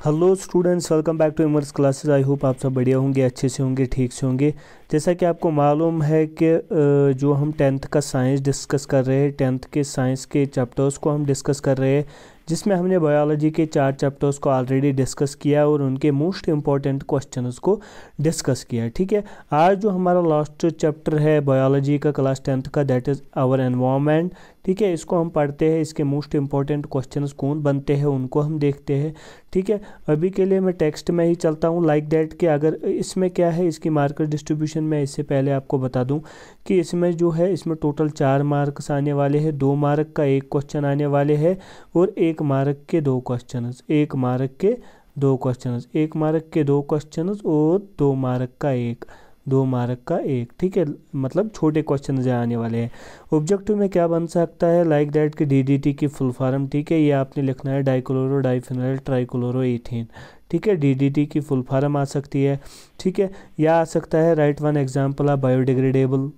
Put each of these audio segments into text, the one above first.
Hello students welcome back to Immerse classes I hope आप सब बढ़िया होंगे, अच्छे से होंगे, ठीक से होंगे। जैसा कि आपको मालूम है कि जो हम टेंथ का साइंस डिस्कस कर रहे हैं टेंथ के साइंस के चैप्टर्स को हम डिस्कस कर रहे हैं, जिसमें हमने बायोलॉजी के चार चैप्टर्स को ऑलरेडी डिस्कस किया और उनके मोस्ट इंपॉर्टेंट क्वेश्चंस को डिस्कस किया, ठीक है? आज जो हमारा लास्ट चैप्टर है बायोलॉजी का क्लास टेंथ का दैट इज़ आवर एनवायरनमेंट ठीक है, इसको हम पढ़ते हैं, इसके मोस्ट इंपॉर्टेंट क्वेश्चन कौन बनते हैं, उनको हम देखते हैं, ठीक है। अभी के लिए मैं टेक्स्ट में ही चलता हूँ लाइक दैट कि अगर इसमें क्या है, इसकी मार्केट डिस्ट्रीब्यूशन में इससे पहले आपको बता दूँ कि इसमें जो है, इसमें टोटल चार मार्क्स आने वाले हैं, दो मार्क का एक क्वेश्चन आने वाले है और एक मार्क के दो क्वेश्चन एक मार्क के दो क्वेश्चन एक मार्क के दो क्वेश्चन और दो मार्क का एक। दो मार्क का एक, ठीक है? मतलब छोटे क्वेश्चन नज़र आने वाले हैं। ऑब्जेक्टिव में क्या बन सकता है? लाइक दैट कि डीडीटी की फुल फॉर्म ठीक है? ये आपने लिखना है डाइक्लोरो डाइफिनल ट्राइक्लोरो एथीन ठीक है? डीडीटी की फुल फॉर्म आ सकती है, ठीक है? या आ सकता है राइट वन एग्ज़ाम्पल आ बायोडिग्रेडेबल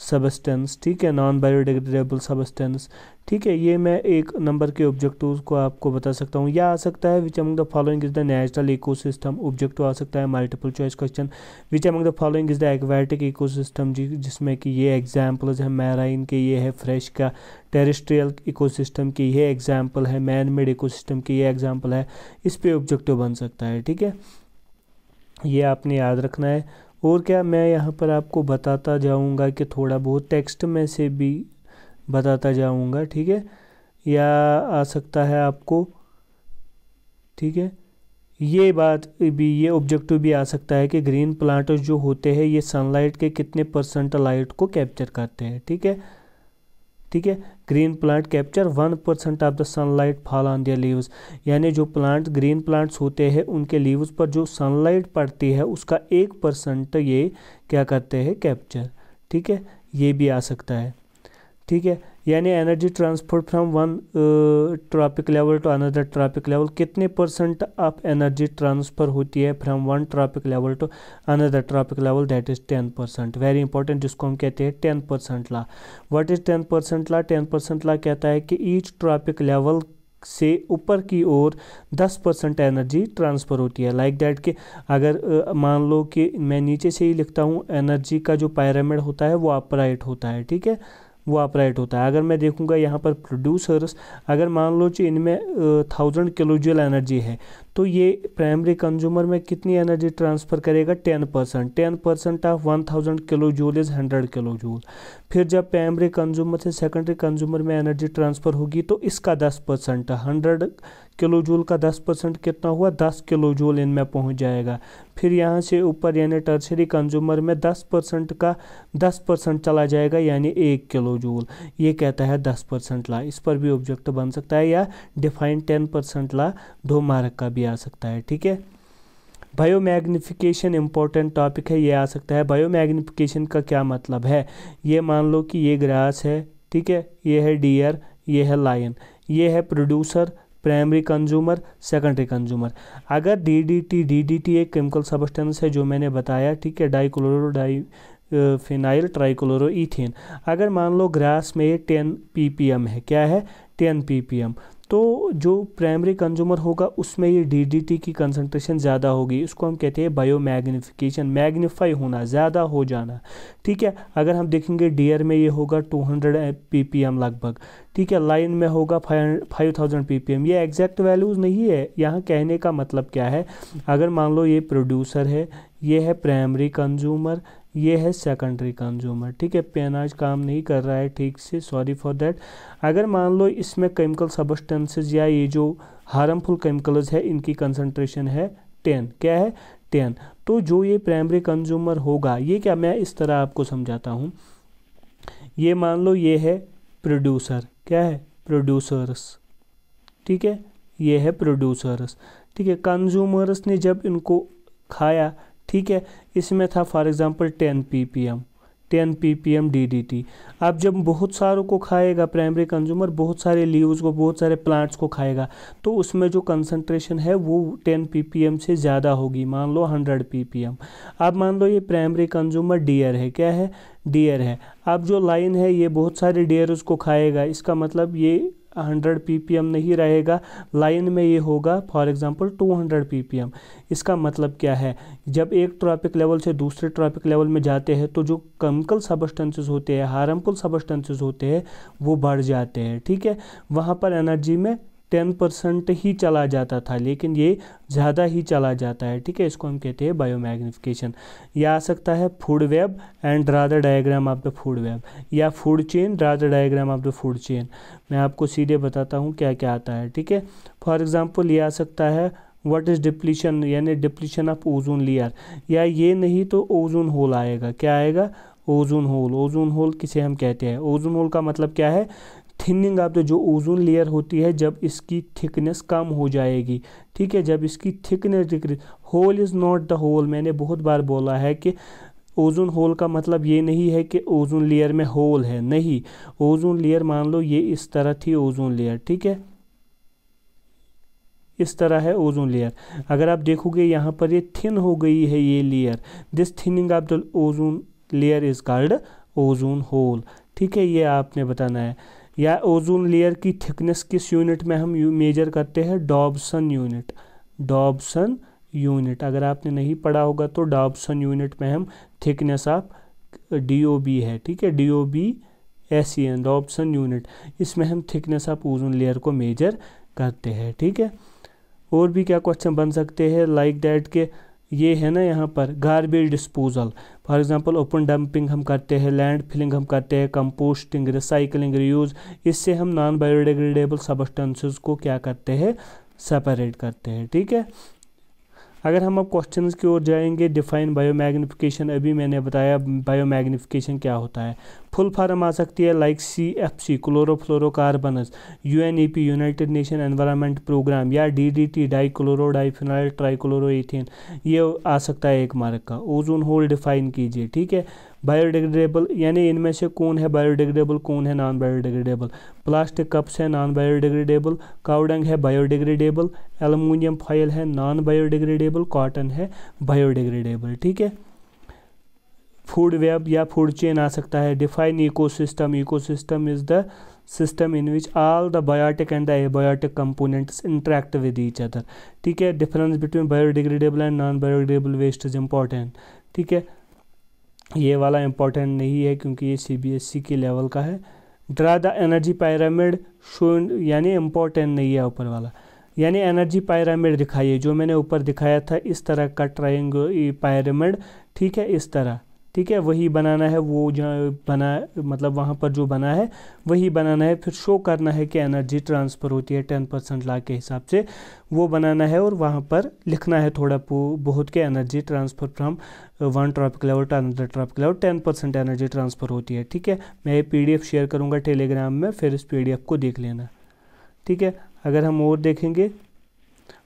सबस्टेंस ठीक है नॉन बायोडिग्रेडेबल सबस्टेंस ठीक है, ये मैं एक नंबर के ऑब्जेक्टिव को आपको बता सकता हूँ। या आ सकता है which among the following is the natural ecosystem objective आ सकता है multiple choice question which among the following is the aquatic ecosystem जी, जिसमें कि ये एग्जाम्पल्स है मैराइन के ये है फ्रेश का टेरिस्ट्रियल इकोसिस्टम की ये एग्ज़ाम्पल है मैन मेड इकोसिस्टम की ये एग्ज़ाम्पल है। इस पर ऑब्जेक्टिव बन सकता है, ठीक है? ये आपने याद रखना है। और क्या मैं यहाँ पर आपको बताता जाऊँगा कि थोड़ा बहुत टेक्स्ट में से भी बताता जाऊँगा, ठीक है? या आ सकता है आपको, ठीक है? ये बात भी, ये ऑब्जेक्टिव भी आ सकता है कि ग्रीन प्लांट्स जो होते हैं, ये सनलाइट के कितने परसेंट लाइट को कैप्चर करते हैं, ठीक है? ठीक है? Green plant capture one percent of the sunlight fall on their leaves यानी जो प्लांट ग्रीन प्लांट्स होते हैं, उनके लीव्स पर जो सनलाइट पड़ती है, उसका एक परसेंट ये क्या करते हैं? कैप्चर ठीक है? ये भी आ सकता है। ठीक है? यानी energy transfer from one trophic level to another trophic level कितने परसेंट ऑफ़ एनर्जी ट्रांसफ़र होती है from one trophic level to another trophic level that is ten percent very important जिसको हम कहते हैं ten percent law. What is ten percent law? Ten percent law कहता है कि ईच ट्रॉपिक लेवल से ऊपर की ओर 10 परसेंट एनर्जी ट्रांसफ़र होती है। लाइक like दैट कि अगर मान लो कि मैं नीचे से ही लिखता हूँ एनर्जी का जो पैरामिड होता है वो अपराइट होता है, ठीक है? वो ऑपरेट होता है। अगर मैं देखूँगा यहाँ पर प्रोड्यूसर्स अगर मान लो कि इनमें थाउज़ेंड किलोजल एनर्जी है तो ये प्राइमरी कंज्यूमर में कितनी एनर्जी ट्रांसफ़र करेगा? Ten percent ten percent of one thousand kilo joule is hundred kilo joule फिर जब प्राइमरी कंज्यूमर से सेकेंडरी कंज्यूमर में एनर्जी ट्रांसफ़र होगी तो इसका दस परसेंट हंड्रेड किलो जूल का दस परसेंट कितना हुआ? दस किलो जूल इनमें पहुँच जाएगा। फिर यहाँ से ऊपर यानी टर्सरी कंज्यूमर में दस परसेंट का दस परसेंट चला जाएगा, यानी एक किलो जूल ये कहता है दस परसेंट ला। इस पर भी ऑब्जेक्ट बन सकता है या डिफाइन टेन परसेंट ला दो मार्क का भी। आ सकता है, ठीक है? बायो मैग्निफिकेशन इम्पोर्टेंट टॉपिक है, ये आ सकता है। बायो मैग्निफिकेशन का क्या मतलब है? ये मान लो कि ये ग्रास है, ठीक है? ये है डियर ये है लायन ये है producer primary consumer secondary consumer अगर D D T D D T एक केमिकल सबस्टेंस है जो मैंने बताया, ठीक है? Dichloro di phenyl trichloro ethane अगर मान लो ग्रास में टेन पी पी एम है, क्या है? टेन पी पी एम तो जो प्राइमरी कंज्यूमर होगा, उसमें ये डीडीटी की कंसनट्रेशन ज़्यादा होगी। इसको हम कहते हैं बायो मैग्निफिकेशन मैग्नीफाई होना, ज़्यादा हो जाना। ठीक है? अगर हम देखेंगे डियर में ये होगा 200 ppm लगभग। ठीक है? लाइन में होगा फाइव थाउज़ेंड पी ये एग्जैक्ट वैल्यूज़ नहीं है। यहाँ कहने का मतलब क्या है? अगर मान लो ये प्रोड्यूसर है, ये है प्राइमरी कंज्यूमर ये है सेकेंडरी कंज्यूमर ठीक है? पेन आज काम नहीं कर रहा है, ठीक से सॉरी फॉर देट अगर मान लो इसमें केमिकल सबस्टेंसेज या ये जो हार्मफुल केमिकल्स है, इनकी कंसनट्रेशन है टेन क्या है? टेन तो जो ये प्राइमरी कंज्यूमर होगा, ये क्या मैं इस तरह आपको समझाता हूँ? ये मान लो ये है प्रोड्यूसर क्या है? प्रोड्यूसर्स ठीक है? ये है प्रोड्यूसर्स ठीक है? कंज्यूमर्स ने जब इनको खाया ठीक है? इसमें था for example ten P P M ten P P M D D T अब जब बहुत सारों को खाएगा प्राइमरी कंज्यूमर बहुत सारे लीव्स को, बहुत सारे प्लांट्स को खाएगा तो उसमें जो कंसनट्रेशन है, वो टेन पी पी एम से ज़्यादा होगी। मान लो हंड्रेड पी पी एम अब मान लो ये प्राइमरी कंज्यूमर डियर है। क्या है? डियर है। अब जो लाइन है, ये बहुत सारे डियर उसको खाएगा। इसका मतलब ये हंड्रेड पी नहीं रहेगा। लाइन में ये होगा, for example two hundred P इसका मतलब क्या है? जब एक ट्रॉपिक लेवल से दूसरे ट्रॉपिक लेवल में जाते हैं तो जो केमिकल सबस्टेंसेज होते हैं, हार्मफुल सबस्टेंसेज होते हैं, वो बढ़ जाते हैं, ठीक है? वहाँ पर एनर्जी में टेन परसेंट ही चला जाता था, लेकिन ये ज़्यादा ही चला जाता है, ठीक है? इसको हम कहते हैं बायोमैग्निफिकेशन। या आ सकता है food web and draw diagram of the food web, या food chain the diagram of the food chain. मैं आपको सीधे बताता हूँ क्या क्या आता है, ठीक है? फॉर एग्ज़ाम्पल ये आ सकता है व्हाट इज़ डिप्लीशन, यानी डिप्लीशन ऑफ़ ओजोन लेयर। या ये नहीं तो ओजोन होल आएगा। क्या आएगा? Ozone hole. ओजोन होल किसे हम कहते हैं? ओजोन होल का मतलब क्या है? थिनिंग ऑफ़ द जो ओजोन लेयर होती है जब इसकी थिकनेस कम हो जाएगी, ठीक है? जब इसकी thickness decrease hole is not the hole. मैंने बहुत बार बोला है कि ओजोन होल का मतलब ये नहीं है कि ओजोन लेयर में होल है, नहीं। ओजोन लेयर मान लो ये इस तरह थी ओजोन लेयर, ठीक है? इस तरह है ओजोन लेयर। अगर आप देखोगे यहाँ पर ये थिन हो गई है ये layer this thinning of the ozone layer is called ozone hole ठीक है? ये आपने बताना है। या ओजोन लेयर की थिकनेस किस यूनिट में हम मेजर करते हैं? Dobson unit. Dobson unit. अगर आपने नहीं पढ़ा होगा तो डॉबसन यूनिट में हम thickness of D O B है, ठीक है? D O B S C N Dobson unit. इसमें हम थिकनेस ऑफ़ ओजोन लेयर को मेजर करते हैं, ठीक है? और भी क्या क्वेश्चन बन सकते हैं? लाइक दैट के ये है ना यहाँ पर garbage disposal for example open dumping हम करते हैं लैंड फिलिंग हम करते हैं कंपोस्टिंग रिसाइकलिंग रीयूज़ इससे हम नॉन बायोडिग्रेडेबल सबस्टेंसेस को क्या करते हैं? सेपरेट करते हैं, ठीक है? अगर हम अब क्वेश्चंस की ओर जाएँगे डिफाइन बायोमैग्निफिकेशन अभी मैंने बताया बायोमैग्निफिकेशन क्या होता है। फुल फार्म आ सकती है like C F C chlorofluorocarbons U N E P United Nation environment programme या D D T di chloro diphenyl trichloro ethane ये आ सकता है एक मार्क का। ओजोन होल डिफाइन कीजिए, ठीक है? बायोडिग्रेडेबल यानी इनमें से कौन है बायोडिग्रेडेबल कौन है नॉन बायोडिग्रेडेबल प्लास्टिक कप्स है नॉन बायोडिग्रेडेबल काउडंग है बायोडिग्रेडेबल एलुमिनियम फॉयल है नॉन बायोडिग्रेडेबल कॉटन है बायोडिग्रेडेबल ठीक है? फ़ूड वेब या फ़ूड चेन आ सकता है। Define ecosystem ecosystem is the system in which all the biotic and the abiotic components interact with each other ठीक है? Difference between biodegradable and non biodegradable waste is important ठीक है? ये वाला इंपॉर्टेंट नहीं है क्योंकि ये सी बी एस ई के लेवल का है। Draw the energy pyramid show यानी इम्पोर्टेंट नहीं है ऊपर वाला। यानी एनर्जी पैरामिड दिखाइए। जो मैंने ऊपर दिखाया था, इस तरह का ट्राइंग पैरामिड ठीक है? इस तरह। ठीक है, वही बनाना है, वो जहाँ बना मतलब वहाँ पर जो बना है, वही बनाना है, फिर शो करना है कि एनर्जी ट्रांसफ़र होती है टेन परसेंट ला के हिसाब से, वो बनाना है और वहाँ पर लिखना है थोड़ा बहुत के energy transfer from one trophic level to another trophic level ten percent energy transfer होती है, ठीक है? मैं ये पी शेयर करूँगा टेलीग्राम में, फिर इस पीडीएफ को देख लेना, ठीक है? अगर हम और देखेंगे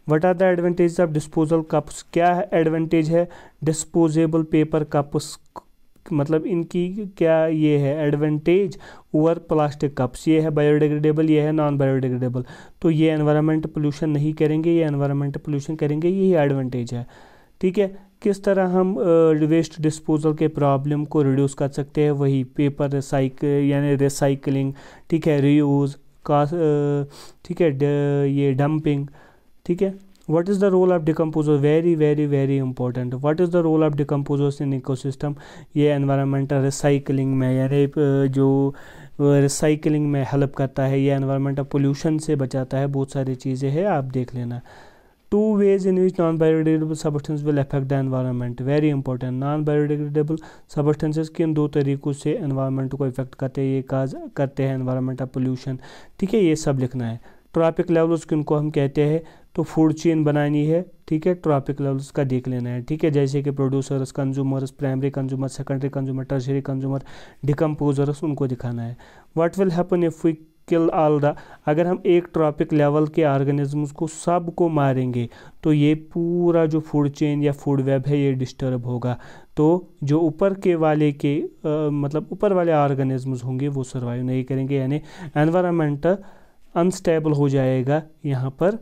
what are the advantage of disposal cups क्या है एडवांटेज है डिस्पोजेबल पेपर कप्स मतलब इनकी क्या ये है एडवांटेज ओवर प्लास्टिक कप्स ये है बायोडिग्रेडेबल ये है नॉन बायोडिग्रेडेबल तो ये एनवायरनमेंट पोल्यूशन नहीं करेंगे, ये एनवायरनमेंट पोल्यूशन करेंगे, यही एडवांटेज है। ठीक है? किस तरह हम वेस्ट डिस्पोजल के प्रॉब्लम को रिड्यूस कर सकते हैं? वही पेपर रिसाइक यानी रिसाइकलिंग ठीक है? रीयूज़ का ठीक है? ये डंपिंग ठीक है? What is the role of decomposer? Very very very important. What is the role of decomposers in ecosystem? ये एनवायरमेंटल रिसाइकलिंग में, यानी जो रिसाइकलिंग में हेल्प करता है, ये एनवायरमेंटल पोल्यूशन से बचाता है, बहुत सारी चीज़ें हैं, आप देख लेना। Two ways in which non biodegradable substance will affect the environment very important non biodegradable substances किन दो तरीक़ों से एनवायरनमेंट को इफ़ेक्ट करते हैं? ये काज करते हैं एनवायरमेंटल पोल्यूशन ठीक है, ये सब लिखना है। ट्रॉपिक लेवल्स किनको हम कहते हैं? तो फ़ूड चेन बनानी है ठीक है? ट्रॉपिक लेवल्स का देख लेना है ठीक है? जैसे कि producers consumers primary consumer secondary consumer tertiary consumer decomposers उनको दिखाना है। What will happen if we kill all the अगर हम एक ट्रॉपिक लेवल के ऑर्गेनिजम्स को सबको मारेंगे तो ये पूरा जो फ़ूड चेन या फ़ूड वेब है ये डिस्टर्ब होगा। तो जो ऊपर के वाले के आ, मतलब ऊपर वाले ऑर्गेनिजम्स होंगे वो सर्वाइव नहीं करेंगे यानी एनवायरमेंट अनस्टेबल हो जाएगा यहाँ पर।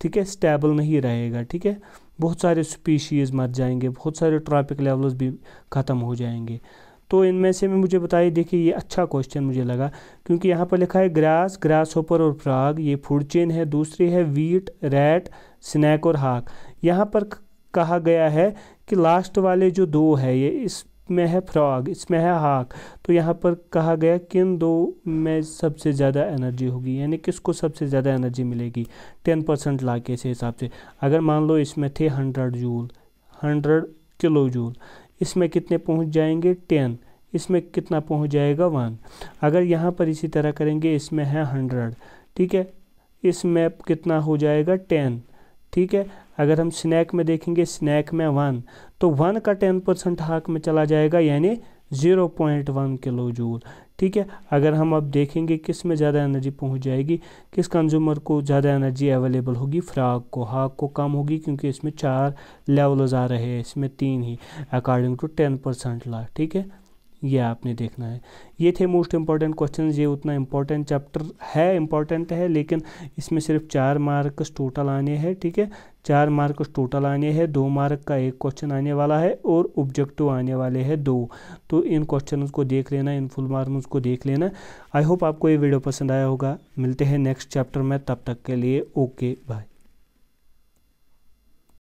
ठीक है स्टेबल नहीं रहेगा, ठीक है? बहुत सारे स्पीशीज़ मर जाएँगे, बहुत सारे ट्रॉपिक लेवल्स भी ख़त्म हो जाएँगे। तो इनमें से में मुझे बताइए, देखिए ये अच्छा क्वेश्चन मुझे लगा, क्योंकि यहाँ पर लिखा है ग्रास ग्रास होपर और फ्राग ये फ़ूड चेन है। दूसरी है वीट रैट स्नैक और हाक यहाँ पर कहा गया है कि लास्ट वाले जो दो है, ये इस में है फ्रॉग, इसमें है हाक तो यहाँ पर कहा गया किन दो में सबसे ज़्यादा एनर्जी होगी, यानी किसको सबसे ज़्यादा एनर्जी मिलेगी? टेन परसेंट ला के हिसाब से। अगर मान लो इसमें थे hundred joule, hundred kilo joule, इसमें कितने पहुँच जाएँगे? टेन। इसमें कितना पहुँच जाएगा? वन। अगर यहाँ पर इसी तरह करेंगे, इसमें है हंड्रेड। ठीक है? इसमें कितना हो जाएगा? टेन। ठीक है? अगर हम स्नैक में देखेंगे स्नैक में वन तो वन का टेन परसेंट हाक में चला जाएगा, यानी zero point one kilo joule. ठीक है? अगर हम अब देखेंगे किसमें ज़्यादा एनर्जी पहुँच जाएगी, किस कंज्यूमर को ज़्यादा एनर्जी अवेलेबल होगी फ्राक को हाक को कम होगी, क्योंकि इसमें चार लेवल्स आ रहे हैं, इसमें तीन ही according to ten percent law. ठीक है? ये आपने देखना है। ये थे मोस्ट इंपॉर्टेंट क्वेश्चन ये उतना इंपॉर्टेंट चैप्टर है इंपॉर्टेंट है, लेकिन इसमें सिर्फ़ चार मार्क्स टोटल आने हैं, ठीक है? चार मार्क्स टोटल आने हैं, दो मार्क का एक क्वेश्चन आने वाला है और ऑब्जेक्टिव आने वाले हैं दो। तो इन क्वेश्चन को देख लेना, इन फुल मार्क्स को देख लेना। आई होप आपको ये वीडियो पसंद आया होगा। मिलते हैं नेक्स्ट चैप्टर में, तब तक के लिए ओके, बाय।